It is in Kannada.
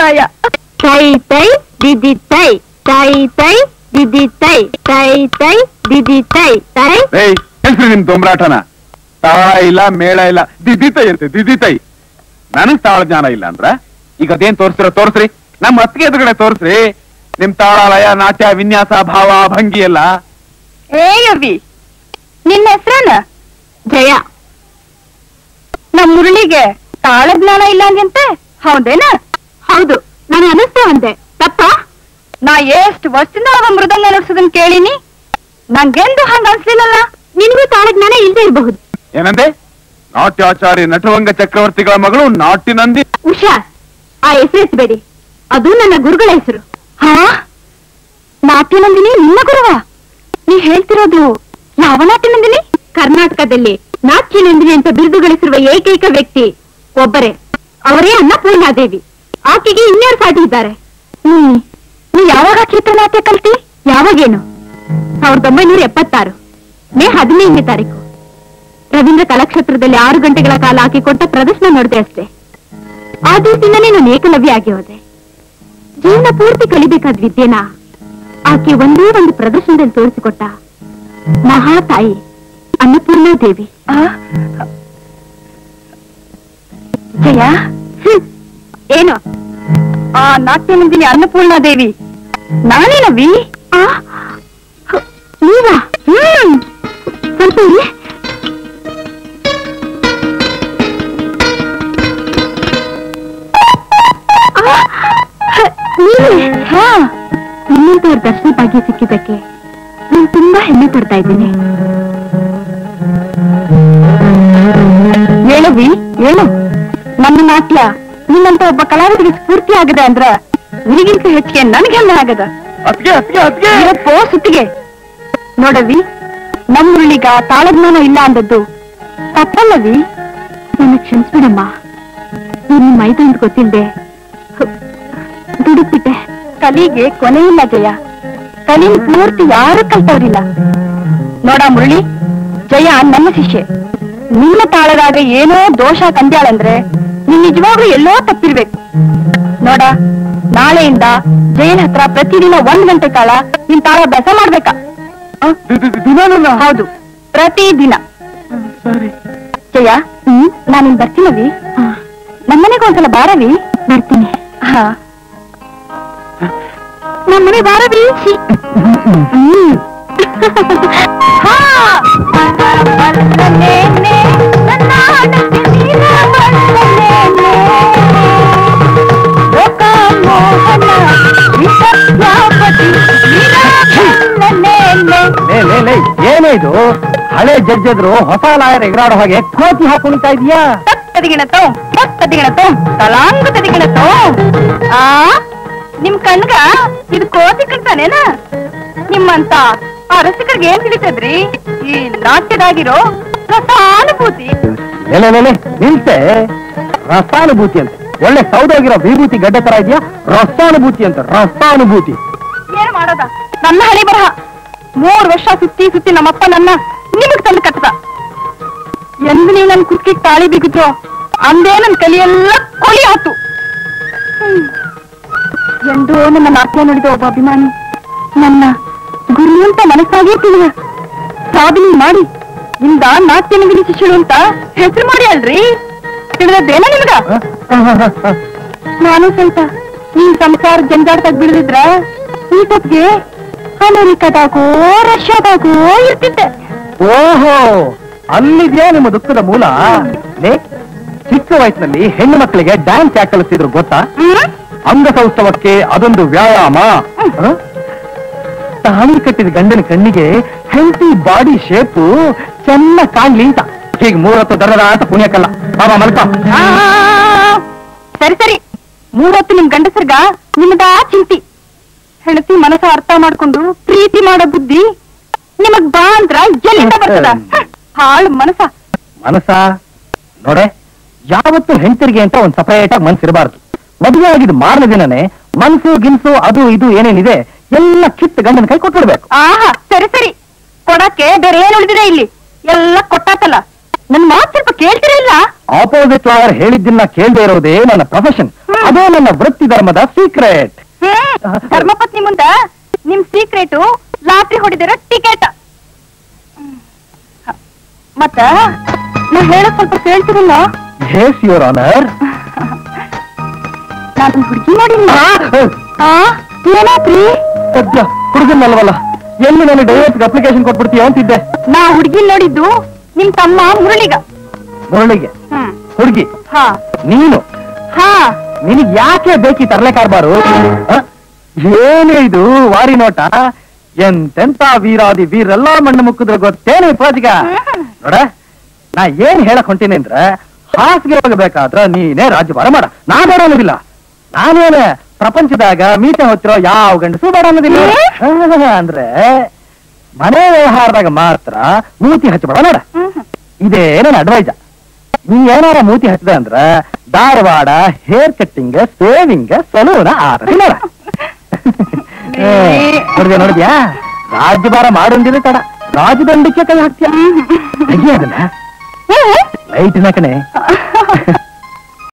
ಅಭಿಪ್ರಾಯ ತೈ ತೈ ದಿದಿ ತೈ ತೈ ತೈ ದಿದಿ ತೈ ತೈ ತೈ ದಿದಿ ತೈ ತೈ ಏಯ್ ಹೆಸರು ನಿಮ್ ದೊಂಬರಾಟನ. ತಾಳ ಇಲ್ಲ ಮೇಳ ಇಲ್ಲ ದಿದಿತೈ ಇರ್ತೆ ದಿದಿತೈ ನನಗ್ ತಾಳ ಜ್ಞಾನ ಇಲ್ಲ ಅಂದ್ರ ಈಗ ಅದೇನ್ ತೋರ್ಸಿರೋ ತೋರಿಸ್ರಿ. ನಮ್ಮ ಅತ್ತಿಗೆ ಎದುರುಗಡೆ ತೋರಿಸ್ರಿ. ನಿಮ್ ತಾಳ ಲಯ ನಾಟ್ಯ ವಿನ್ಯಾಸ ಭಾವ ಭಂಗಿ ಎಲ್ಲ. ಏ ಅವಿ ನಿನ್ನ ಹೆಸ್ರೇನ? ಜಯ. ನಮ್ಮ ಮುರುಳಿಗೆ ತಾಳ ಜ್ಞಾನ ಇಲ್ಲ ಅಂದ್ಯಂತೆ ಹೌದೇನ? ಹೌದು. ನಾನು ಅನಿಸ್ತು ಅಂದೆ. ತಪ್ಪ? ನಾ ಎಷ್ಟು ವರ್ಷದಿಂದ ಅವ ಮೃದಂಗ ನುಡ್ಸೋದನ್ ಕೇಳಿನಿ? ನಂಗೆಂದು ಹಂಗ ಅನ್ಸ್ಲಿಲ್ಲಲ್ಲ? ನಿನಗೂ ತಾಳಜ್ಞಾನ ಇಲ್ಲದೆ ಇರಬಹುದು. ಏನಂದೆ? ನಾಟ್ಯಾಚಾರಿ ನಟವಂಗ ಚಕ್ರವರ್ತಿಗಳ ಮಗಳು ನಾಟ್ಯನಂದಿ ಉಷಾ ಆ ಹೆಸರು ಅದು ನನ್ನ ಗುರುಗಳ ಹೆಸರು. ಹಾ? ನಾಟ್ಯನಂದಿನಿ ನಿನ್ನ ಗುರುವ? ನೀ ಹೇಳ್ತಿರೋದು ಯಾವ ನಾಟ್ಯನಂದಿನಿ ಕರ್ನಾಟಕದಲ್ಲಿ ನಾಟ್ಯನಂದಿನಿ ಅಂತ ಬಿರುದು ಗಳಿಸಿರುವ ಏಕೈಕ ವ್ಯಕ್ತಿ ಒಬ್ಬರೇ. ಅವರೇ ಅನ್ನಪೂರ್ಣಾದೇವಿ. ಆಕೆಗೆ ಇನ್ಯಾರು ಪಾಟಿ ಇದ್ದಾರೆ? ನೀ ಯಾವಾಗ ಚಿತ್ರನಾಟ್ಯ ಕಲ್ತಿ? ಯಾವಾಗೇನು? ಸಾವಿರದ ಒಂಬೈನೂರ ಎಪ್ಪತ್ತಾರು. ಮೇ ಹದಿನೈದನೇ ತಾರೀಕು. ರವೀಂದ್ರ ಕಲಾಕ್ಷೇತ್ರದಲ್ಲಿ ಆರು ಗಂಟೆಗಳ ಕಾಲ ಆಕೆ ಕೊಟ್ಟ ಪ್ರದರ್ಶನ ನೋಡಿದೆ ಅಷ್ಟೇ. ಆ ದಿವಸದಿಂದಲೇ ನಾನು ಏಕಲವ್ಯ ಆಗಿ ಹೋದೆ. ಜೀವನ ಪೂರ್ತಿ ಕಲಿಬೇಕಾದ ವಿದ್ಯೆನ? ಆಕೆ ಒಂದೇ ಒಂದು ಪ್ರದರ್ಶನದಲ್ಲಿ ತೋರಿಸಿಕೊಟ್ಟ ಮಹಾತಾಯಿ ಅನ್ನಪೂರ್ಣಾ ದೇವಿ. ಏನು? ಆ ನಾಟ್ಯನಂದಿನಿ ಅನ್ನಪೂರ್ಣ ದೇವಿ? ಹ, ನೀವಾ ಹ್ಮ್. ನೀವೇ? ದರ್ಶನ ಭಾಗ್ಯ ಸಿಕ್ಕಿದ್ದಕ್ಕೆ ನಾನು ತುಂಬಾ ಹೆಮ್ಮೆ ಪಡ್ತಾ ಇದ್ದೀನಿ. ಹೇಳವಿ ಹೇಳು. ನನ್ನ ನಾಟ್ಯ. ನಿನ್ನಂತ ಒಬ್ಬ ಕಲಾವಿದರಿಗೆ ಸ್ಫೂರ್ತಿ ಆಗದೆ ಅಂದ್ರ ನಿನಗಿಂತ ಹೆಚ್ಚಿಗೆ ನನ್ಗೆ ಹೆಮ್ಮೆ ಆಗದ? ಇವತ್ತೋ ಸುತ್ತಿಗೆ. ನೋಡವಿ ನಮ್ಮುರುಳಿಗ ತಾಳಜ್ಞಾನ ಇಲ್ಲ ಅಂದದ್ದು. ತಪ್ಪಲ್ಲವಿ? ನನ್ನ ಕ್ಷಮಿಸ್ಬಿಡಮ್ಮ ನೀನು ಮೈದು ಅಂತ ಗೊತ್ತಿಲ್ಲದೆ ದುಡುಕ್ಬಿಟ್ಟೆ. ಕಲಿಗೆ ಕೊನೆ ಇಲ್ಲ ಜಯ. ಕಲಿ ಪೂರ್ತಿ ಯಾರು ಕಲ್ತವ್ರಿಲ್ಲ. ನೋಡ ಮುರಳಿ ಜಯ ನನ್ನ ಶಿಷ್ಯೆ. ನಿನ್ನ ತಾಳದಾಗ ಏನೋ ದೋಷ ಕಂದ್ಯಾಳಂದ್ರೆ ನೀನ್ ನಿಜವಾಗ್ಲೂ ಎಲ್ಲೋ ತಪ್ಪಿರ್ಬೇಕು. ನೋಡ ನಾಳೆಯಿಂದ ಜೈನ್ ಹತ್ರ ಪ್ರತಿದಿನ ಒಂದ್ ಗಂಟೆ ಕಾಲ ನಿನ್ ಅಭ್ಯಾಸ ಮಾಡ್ಬೇಕಾ? ಹೌದು ಪ್ರತಿದಿನ. ಜಯ ಹ್ಮ್? ನಾನಿನ್ ಬರ್ತೀನವಿ ನಮ್ಮನೆಗೆ ಒಂದ್ಸಲ ಬಾರವಿ ಬರ್ತೀನಿ. ಹಾ. ನಮ್ಮನೆ ಬಾರವಿ ಹಾ. ಏನೇ ಇದು? ಹಳೆ ಜಡ್ಜದ್ರು ಹೊಸ ಲಾಯರ್ ಎಗರಾಡೋ ಹಾಗೆ ಕೋತಿ ಹಾಕೊಂಡಿತಾ ಇದೀಯಾ? ತಲಾಂಗ ತದಿಗಿಣತೋ ಆ ನಿಮ್ ಕಣ್ಗ ಇದು ಕೋತಿ ಕಣ್ತಾನೇನ? ನಿಮ್ಮಂತ ಆ ರಸಿಕರಿಗೆ ಏನ್ ತಿಳಿತದ್ರಿ? ಈ ನಾಟ್ಯದಾಗಿರೋ ರಸಾನುಭೂತಿ. ಲೇ, ರಸಾನುಭೂತಿ ಅಂತ. ಒಳ್ಳೆ ಸೌದಾಗಿರೋ ವಿಭೂತಿ ಗಡ್ಡೆ ತರ ಇದೆಯಾ? ರಸಾನುಭೂತಿ ಅಂತ ರಸಾನುಭೂತಿ. ಏನ್ ಮಾಡೋದ? ನನ್ನ ಹಳಿ ಬರಹ ಮೂರ್ ವರ್ಷ ಸುತ್ತಿ ಸುತ್ತಿ ನಮ್ಮಪ್ಪ ನನ್ನ ನಿಮಗ್ ತಂದು ಕಟ್ಟದ. ಎಂದು ನೀವು ನನ್ ಕುತ್ತಿಗೆ ತಾಳಿ ಬಿಗಿದ್ರು ಅಂದೇ ನನ್ ಕಲಿಯೆಲ್ಲ ಕೊಲಿ ಆತು. ಎಂದು ನನ್ನ ನಾಟ್ಯ ನೋಡಿದ ಒಬ್ಬ ಅಭಿಮಾನಿ ನನ್ನ ಗುರು ಅಂತ ಮನಸ್ಸಾಗಿಯೇ ತಿಳಿದ. ಸಾಧನೆ ಮಾಡಿ ಇಂದ ನಾಟ್ಯ ನಗರಿ ಶಿಷ್ಯರು ಅಂತ ಹೆಸರು ಮಾಡಿ ಅಲ್ರಿ? ತಿಳಿದದ್ದೇನ ನಿಮ್ಗ? ನಾನು ಸ್ವಲ್ಪ ಈ ಸಂಸಾರ ಜಂಜಾಟದಾಗ ಬಿಡದಿದ್ರ ಈ ಹೊತ್ತಿಗೆ ಅಮೆರಿಕದಾಗೋ ರಷ್ಯಾದಾಗೋ ಇರ್ತಿದ್ದೆ ಓಹೋ ಅಲ್ಲಿದ್ಯಾ ನಿಮ್ಮ ದುಃಖದ ಮೂಲ? ಚಿಕ್ಕ ವಯಸ್ಸಿನಲ್ಲಿ ಹೆಣ್ಣು ಮಕ್ಕಳಿಗೆ ಡ್ಯಾನ್ಸ್ ಯಾಕೆ ಕಲಿಸ್ತಿದ್ರು ಗೊತ್ತಾ? ಅಂಗಸೌತ್ಸವಕ್ಕೆ ಅದೊಂದು ವ್ಯಾಯಾಮ? ತಾಳಿ ಕಟ್ಟಿದ ಗಂಡನ ಕಣ್ಣಿಗೆ ಹೆಲ್ತಿ ಬಾಡಿ ಶೇಪು ಚೆನ್ನಾಗ್ ಕಾಣ್ಲಿ ಅಂತ. ಹೀಗೆ ಮೂರತ್ತು ದರದ ಅಂತ ಪುಣ್ಯಕ್ಕಲ್ಲ. ಬಾಬಾ ಮಲ್ಕ. ಸರಿ ಸರಿ. ಮೂರತ್ತು ನಿಮ್ ಗಂಡಸರ್ಗ ನಿಮ್ಮದ ಚಿಂತಿ. ಹೆಂಡತಿ ಮನಸ್ಸ ಅರ್ಥ ಮಾಡ್ಕೊಂಡು ಪ್ರೀತಿ ಮಾಡೋ ಬುದ್ಧಿ ನಿಮಗ್ ಬಾ ಅಂದ್ರ ಎಲ್ಲಿಂದ ಬರ್ತದ? ಹಾಳ್ ಮನಸ ಮನಸ ನೋಡೆ ಯಾವತ್ತು ಹೆಂಡತಿರಿಗೆ ಅಂತ ಒಂದ್ ಸಪರೇಟ್ ಆಗಿ ಮನ್ಸಿರಬಾರ್ದು. ಮದುವೆ ಆಗಿದ್ ಮಾರನ ದಿನನೇ ಮನ್ಸು ಗಿನ್ಸು ಅದು ಇದು ಏನೇನಿದೆ ಎಲ್ಲ ಕಿತ್ ಗಂಡನ ಕೈ ಕೊಟ್ಬಿಡ್ಬೇಕು. ಆಹಾ ಸರಿ ಸರಿ. ಕೊಡಕ್ಕೆ ಬೇರೆ ಏನ್ ಉಳಿದಿದೆ ಇಲ್ಲಿ? ಎಲ್ಲ ಕೊಟ್ಟಾತಲ್ಲ. ನನ್ ಮಾತು ಸ್ವಲ್ಪ ಕೇಳ್ತಿರಲಿಲ್ಲ ಆಪೋಸಿಟ್ ಲಾಯರ್ ಹೇಳಿದ್ದನ್ನ ಕೇಳದೆ ಇರೋದೇ ನನ್ನ ಪ್ರೊಫೆಷನ್ ಅದೇ ನನ್ನ ವೃತ್ತಿ ಧರ್ಮದ ಸೀಕ್ರೆಟ್ ಧರ್ಮಪತ್ನಿ ಮುಂದ ನಿಮ್ ಸೀಕ್ರೆಟ್ ಲಾಟ್ರಿ ಹೊಡಿದಿರೋ ಟಿಕೆಟ್ ಮತ್ತ ನಾ ಹೇಳಕ್ ಸ್ವಲ್ಪ ಕೇಳ್ತಿರಲ್ಲ? ಹೇಸ್ ಯುವರ್ ಆನರ್ ನಾನು ಹುಡುಗಿ ನೋಡಿಲ್ಲ ಏನಾತ್ರಿ ಸದ್ಯ ಹುಡುಗನಲ್ವಲ್ಲ ಎಲ್ಲಿ ನಾನು ಡೈರೆಕ್ಟ್ ಅಪ್ಲಿಕೇಶನ್ ಕೊಟ್ಬಿಡ್ತೀಯ ಅಂತಿದ್ದೆ? ನಾ ಹುಡುಗಿ ನೋಡಿದ್ದು ನಿಮ್ ತಮ್ಮ ಮುರಳಿಗ. ಮುರಳಿಗೆ? ಹುಡುಗಿ? ಹಾ. ನೀನು? ಹಾ. ನಿನಗ್ ಯಾಕೆ ಬೇಕಿ ತರಲೆ ಕಾರ್ಬಾರು? ಏನೇ ಇದು ವಾರಿ ನೋಟ? ಎಂತೆಂತ ವೀರಾದಿ ವೀರೆಲ್ಲ ಮಣ್ಣು ಮುಕ್ಕಿದ್ರೆ ಗೊತ್ತೇನು ಪ್ರತಿಗ ನೋಡ ನಾ ಏನ್ ಹೇಳಕ್ ಹೊಂಟೀನಿ ಅಂದ್ರೆ ಹಾಸಿಗೆ ಹೋಗಬೇಕಾದ್ರ ನೀನೇ ರಾಜ್ಯಭಾರ ಮಾಡ. ನಾ ಬೇಡ ಅನ್ನೋದಿಲ್ಲ. ನಾನೇನೆ ಪ್ರಪಂಚದಾಗ ಮೀಸೆ ಹೊತ್ತಿರೋ ಯಾವ ಗಂಡಸು ಬೇಡ ಅನ್ನೋದಿಲ್ಲ. ಅಂದ್ರೆ ಮನೆ ವ್ಯವಹಾರದಾಗ ಮಾತ್ರ ಮೂತಿ ಹಚ್ಚಬೇಡ ನೋಡ. ಇದೇ ನನ್ನ ಅಡ್ವೈಸ ನೀ ಏನಾರ ಮೂತಿ ಹಚ್ಚದ ಅಂದ್ರ Dharwad hair cutting shaving saloon ಆರ ನೋಡ. ನೋಡಿದ್ಯಾ ನೋಡಿದ್ಯಾ? ರಾಜ್ಯಭಾರ ಮಾಡೊಂದಿಲ್ಲ ತಡ. ರಾಜದಂಡಕ್ಕೆ ಕೈ ಹಾಕ್ತೀಯ? ಅದನ್ನ? ಲೈಟಿನ ಕಣೆ.